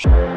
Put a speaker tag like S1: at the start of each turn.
S1: Sure.